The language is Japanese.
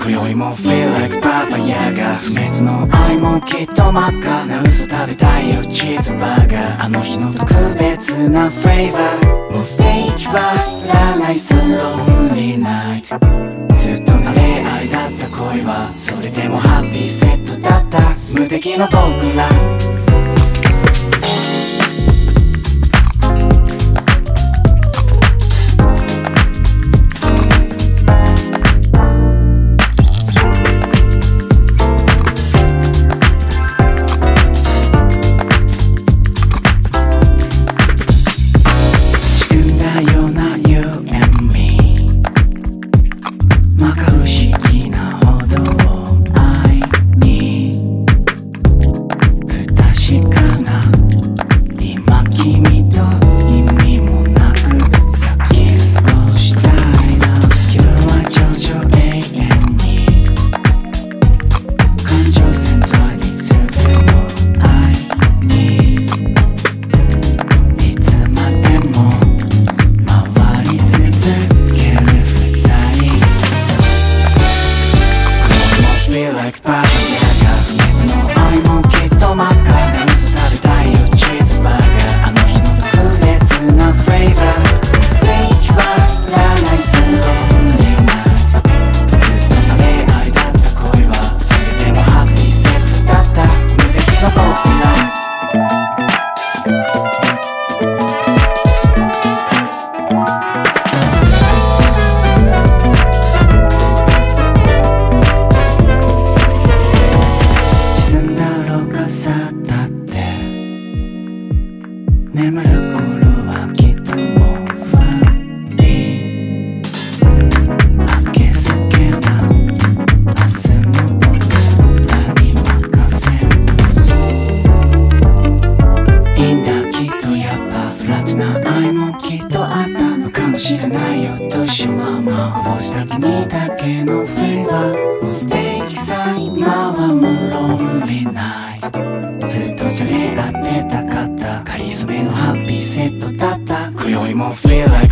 今宵も feel like パパヤが不滅の愛もきっと真っ赤な嘘食べたいよチーズバーガーあの日の特別なフレーバーもうステーキはいらないさロンリーナイトずっと慣れ合いだった恋はそれでもハッピーセットだった無敵の僕ら Welcome. 眠る頃はきっともうファンリー明けすけな明日の僕らに任せいいんだきっとやっぱフラッチな愛もきっとあったのかもしれないよとしょままこぼした君だけのフレーバーもう素敵さ今はもうロンリーナイトずっとじゃれ合ってたかったかりそめのハッピーセットだった今宵も feel like